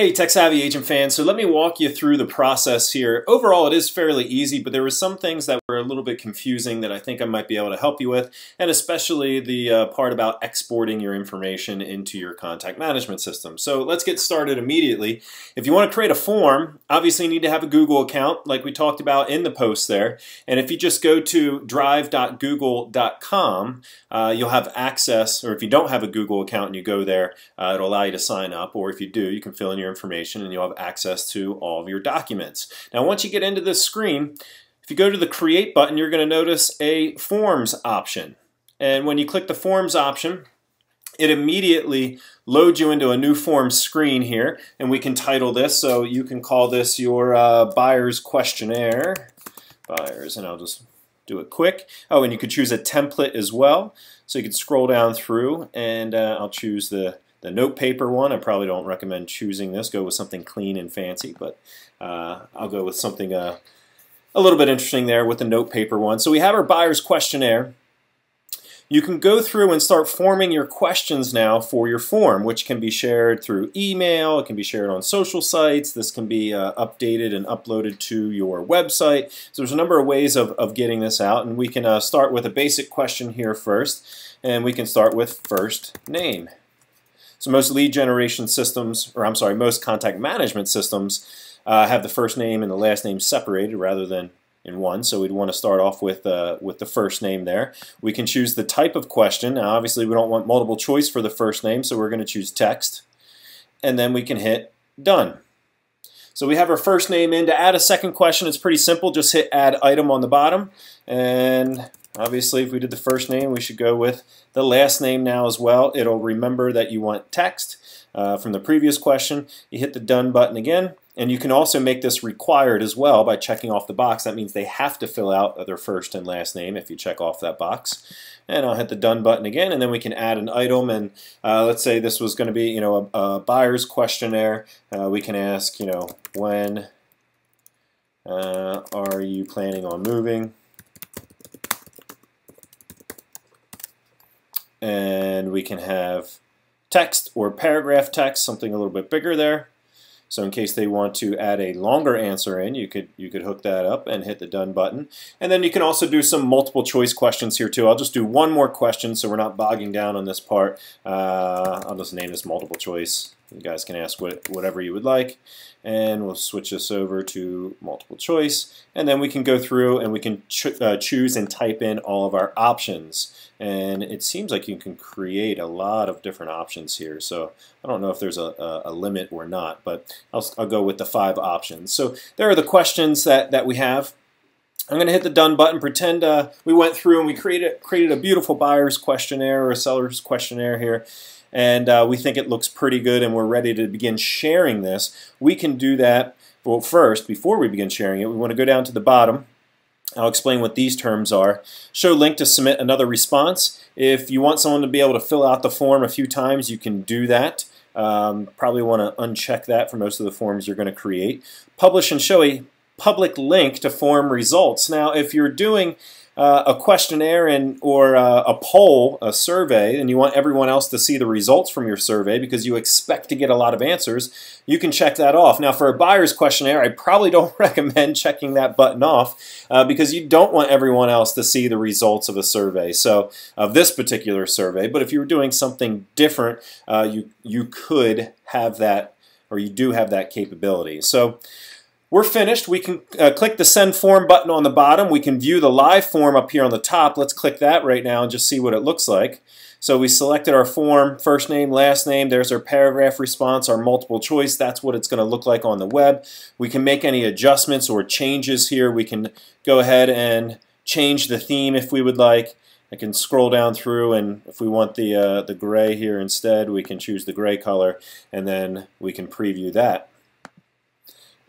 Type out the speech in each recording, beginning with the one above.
Hey, Tech Savvy Agent fans. So let me walk you through the process here. Overall, it is fairly easy, but there were some things that were a little bit confusing that I think I might be able to help you with, and especially the uh, part about exporting your information into your contact management system. So let's get started immediately. If you want to create a form, obviously you need to have a Google account, like we talked about in the post there. And if you just go to drive.google.com, uh, you'll have access, or if you don't have a Google account and you go there, uh, it'll allow you to sign up, or if you do, you can fill in your information and you'll have access to all of your documents. Now once you get into this screen, if you go to the Create button, you're going to notice a Forms option. And when you click the Forms option, it immediately loads you into a new form screen here and we can title this so you can call this your uh, buyer's questionnaire buyers and I'll just do it quick oh and you could choose a template as well so you can scroll down through and uh, I'll choose the the note paper one, I probably don't recommend choosing this. Go with something clean and fancy, but uh, I'll go with something uh, a little bit interesting there with the note paper one. So we have our buyer's questionnaire. You can go through and start forming your questions now for your form, which can be shared through email, it can be shared on social sites, this can be uh, updated and uploaded to your website. So there's a number of ways of, of getting this out, and we can uh, start with a basic question here first, and we can start with first name. So most lead generation systems, or I'm sorry, most contact management systems uh, have the first name and the last name separated rather than in one. So we'd want to start off with uh, with the first name there. We can choose the type of question. Now obviously we don't want multiple choice for the first name, so we're going to choose text. And then we can hit done. So we have our first name in. To add a second question, it's pretty simple. Just hit add item on the bottom. And Obviously, if we did the first name, we should go with the last name now as well. It'll remember that you want text uh, from the previous question. You hit the done button again, and you can also make this required as well by checking off the box. That means they have to fill out their first and last name if you check off that box. And I'll hit the done button again, and then we can add an item. And uh, let's say this was going to be, you know, a, a buyer's questionnaire. Uh, we can ask, you know, when uh, are you planning on moving? And we can have text or paragraph text, something a little bit bigger there. So in case they want to add a longer answer in, you could you could hook that up and hit the done button. And then you can also do some multiple choice questions here too. I'll just do one more question so we're not bogging down on this part. Uh, I'll just name this multiple choice. You guys can ask what, whatever you would like. And we'll switch this over to multiple choice. And then we can go through and we can ch uh, choose and type in all of our options. And it seems like you can create a lot of different options here. So I don't know if there's a, a, a limit or not, but I'll, I'll go with the five options. So there are the questions that, that we have. I'm going to hit the done button, pretend uh, we went through and we created, created a beautiful buyer's questionnaire or a seller's questionnaire here and uh, we think it looks pretty good and we're ready to begin sharing this, we can do that well first, before we begin sharing it, we want to go down to the bottom. I'll explain what these terms are. Show link to submit another response. If you want someone to be able to fill out the form a few times, you can do that. Um, probably want to uncheck that for most of the forms you're going to create. Publish and show a public link to form results. Now, if you're doing uh, a questionnaire and or uh, a poll, a survey, and you want everyone else to see the results from your survey because you expect to get a lot of answers, you can check that off. Now, for a buyer's questionnaire, I probably don't recommend checking that button off uh, because you don't want everyone else to see the results of a survey. So, of this particular survey, but if you were doing something different, uh, you you could have that, or you do have that capability. So. We're finished. We can uh, click the Send Form button on the bottom. We can view the live form up here on the top. Let's click that right now and just see what it looks like. So we selected our form, first name, last name. There's our paragraph response, our multiple choice. That's what it's going to look like on the web. We can make any adjustments or changes here. We can go ahead and change the theme if we would like. I can scroll down through and if we want the, uh, the gray here instead, we can choose the gray color and then we can preview that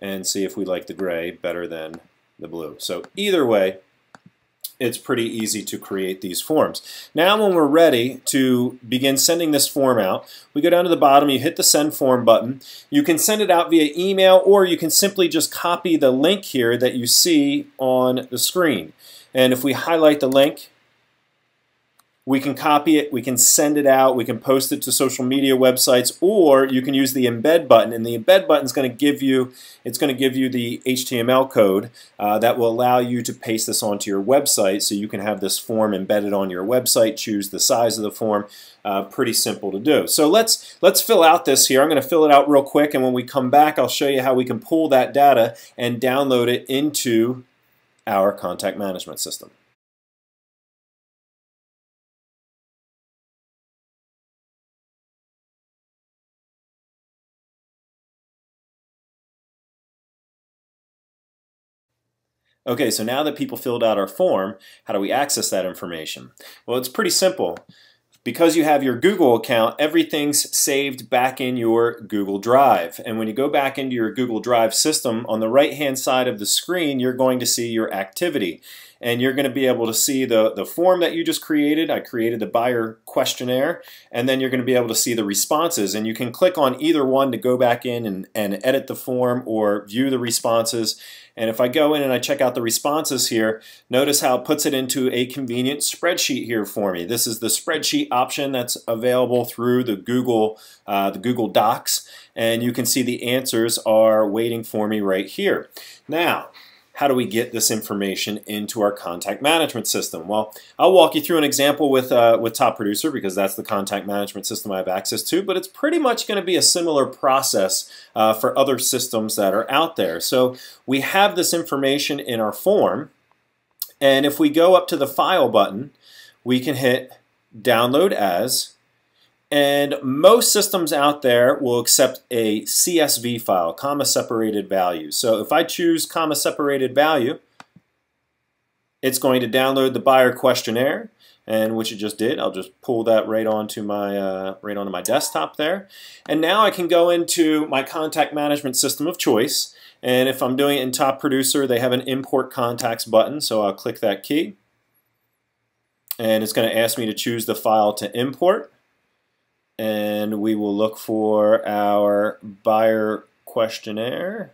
and see if we like the gray better than the blue. So either way, it's pretty easy to create these forms. Now when we're ready to begin sending this form out, we go down to the bottom, you hit the send form button. You can send it out via email or you can simply just copy the link here that you see on the screen. And if we highlight the link, we can copy it, we can send it out, we can post it to social media websites, or you can use the embed button. And the embed button is going to give you it's going to give you the HTML code uh, that will allow you to paste this onto your website, so you can have this form embedded on your website. Choose the size of the form. Uh, pretty simple to do. So let's let's fill out this here. I'm going to fill it out real quick, and when we come back, I'll show you how we can pull that data and download it into our contact management system. Okay, so now that people filled out our form, how do we access that information? Well, it's pretty simple. Because you have your Google account, everything's saved back in your Google Drive. And when you go back into your Google Drive system, on the right-hand side of the screen, you're going to see your activity. And you're going to be able to see the, the form that you just created. I created the buyer questionnaire. And then you're going to be able to see the responses. And you can click on either one to go back in and, and edit the form or view the responses. And if I go in and I check out the responses here, notice how it puts it into a convenient spreadsheet here for me. This is the spreadsheet option that's available through the Google, uh, the Google Docs. And you can see the answers are waiting for me right here. Now, how do we get this information into our contact management system? Well, I'll walk you through an example with, uh, with Top Producer because that's the contact management system I have access to, but it's pretty much going to be a similar process uh, for other systems that are out there. So we have this information in our form, and if we go up to the File button, we can hit Download As, and most systems out there will accept a CSV file, comma separated value. So if I choose comma separated value, it's going to download the buyer questionnaire, and which it just did. I'll just pull that right onto my uh, right onto my desktop there. And now I can go into my contact management system of choice. And if I'm doing it in Top Producer, they have an Import Contacts button, so I'll click that key. And it's going to ask me to choose the file to import and we will look for our buyer questionnaire.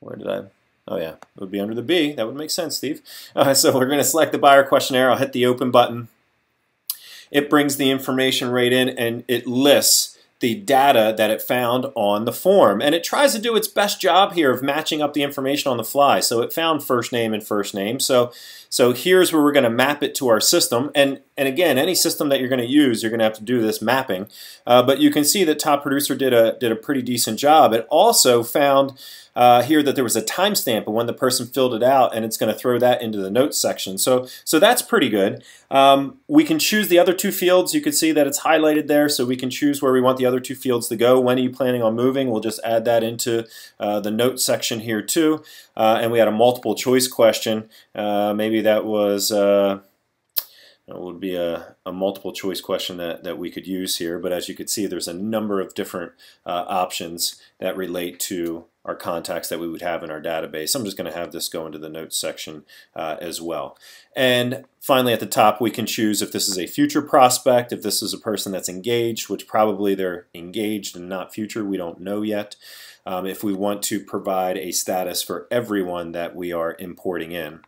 Where did I? Oh yeah, it would be under the B. That would make sense, Steve. Uh, so we're going to select the buyer questionnaire. I'll hit the open button. It brings the information right in and it lists the data that it found on the form. And it tries to do its best job here of matching up the information on the fly. So it found first name and first name. So, so here's where we're going to map it to our system. And, and again, any system that you're going to use, you're going to have to do this mapping. Uh, but you can see that Top Producer did a, did a pretty decent job. It also found uh, here that there was a timestamp of when the person filled it out, and it's going to throw that into the notes section. So, so that's pretty good. Um, we can choose the other two fields. You can see that it's highlighted there, so we can choose where we want the other two fields to go. When are you planning on moving? We'll just add that into uh, the notes section here too. Uh, and we had a multiple choice question. Uh, maybe that was uh, it would be a, a, multiple choice question that, that we could use here, but as you can see, there's a number of different uh, options that relate to our contacts that we would have in our database. I'm just going to have this go into the notes section uh, as well. And finally at the top we can choose if this is a future prospect, if this is a person that's engaged, which probably they're engaged and not future, we don't know yet. Um, if we want to provide a status for everyone that we are importing in.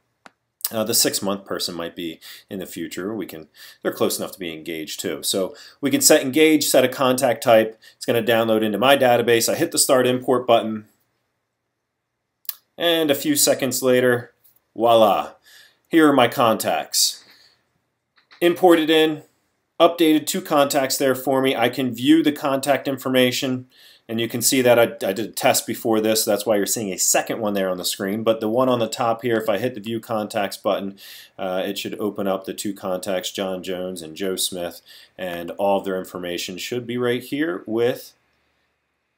Uh, the six month person might be in the future. We can, they're close enough to be engaged too. So we can set engage, set a contact type. It's going to download into my database. I hit the start import button. And a few seconds later, voila, here are my contacts. Imported in, updated two contacts there for me. I can view the contact information and you can see that I, I, did a test before this, that's why you're seeing a second one there on the screen. But the one on the top here, if I hit the View Contacts button, uh, it should open up the two contacts, John Jones and Joe Smith, and all of their information should be right here with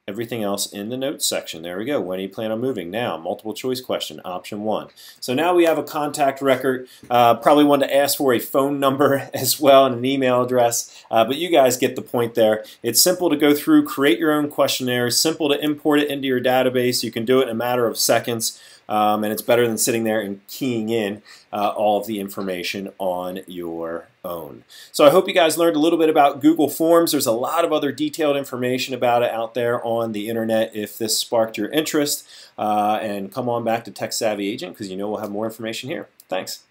everything else in the notes section. There we go. When do you plan on moving? Now, multiple choice question, option one. So now we have a contact record. Uh, probably want to ask for a phone number as well and an email address, uh, but you guys get the point there. It's simple to go through, create your own questionnaire, simple to import it into your database. You can do it in a matter of seconds. Um, and it's better than sitting there and keying in uh, all of the information on your own. So I hope you guys learned a little bit about Google Forms. There's a lot of other detailed information about it out there on the internet if this sparked your interest. Uh, and come on back to Tech Savvy Agent because you know we'll have more information here. Thanks.